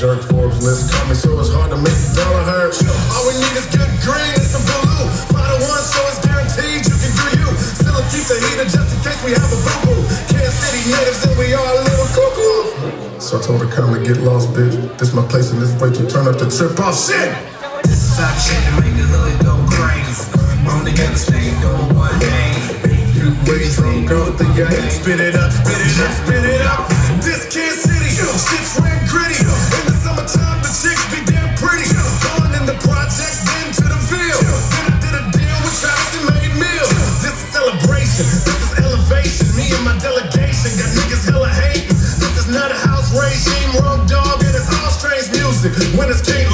jerk. Forbes list call me, so it's hard to make a dollar hurt. All we need is good green and some blue. Five to one, so it's guaranteed you can do you. Still keep the heater just in case we have a So I told her, come and get lost, bitch. This my place and this way to turn up the trip off shit. This is of shit that make the hood go crazy. On together, stay doing one thing. Ways on girl, the gang. Spit it up, spit it up, spit it up. This Kansas City, shit's red music. Winners can't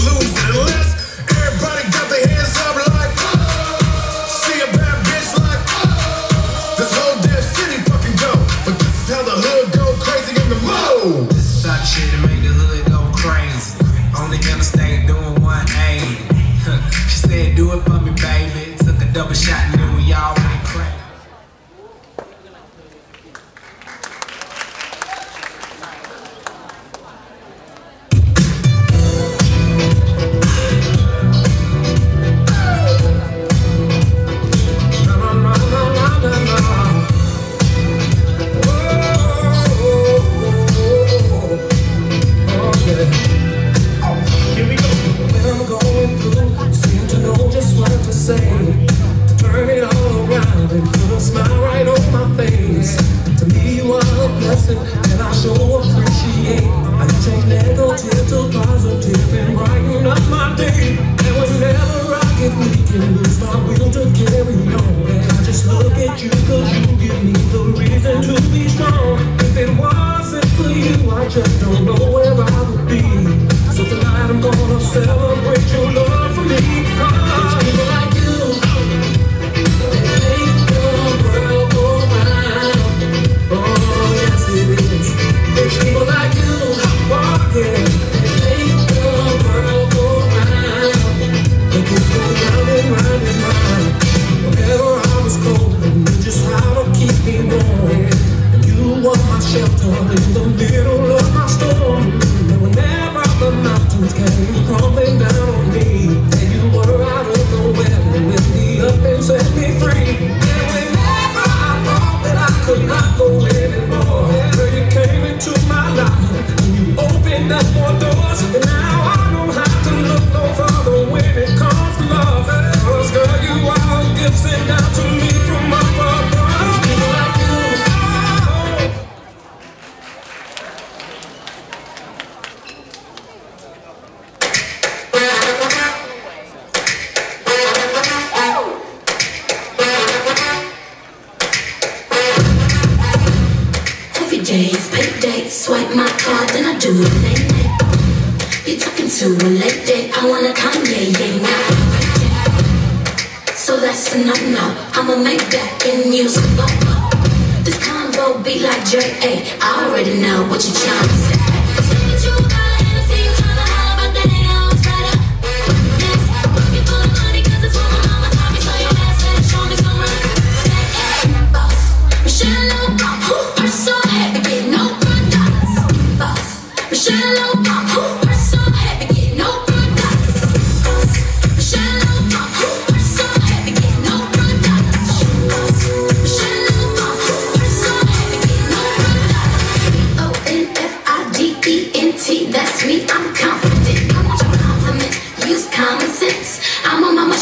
smile right off my face. To me, you are a blessing, and I sure appreciate. I change negative to positive and brighten up my day. And whenever I get weak and lose my will to carry on, and I just look at you 'cause you give me the reason to be strong. If it wasn't for you, I just don't know where I would be. So tonight I'm gonna celebrate girl, you came into my life you opened up more doors. Day is payday. Swipe my card, then I do it late night. You talking to a late date? I wanna Kanye, yeah, nah. So that's a no-no. I'ma make that in music. This convo be like ayy. I already know what you're trying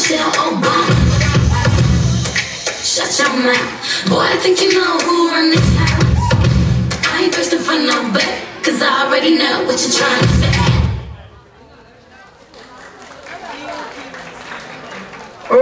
Michelle Obama. Shut your mouth. Boy, I think you know who run this house. I ain't thirsting for no bet, cause I already know what you're trying to say.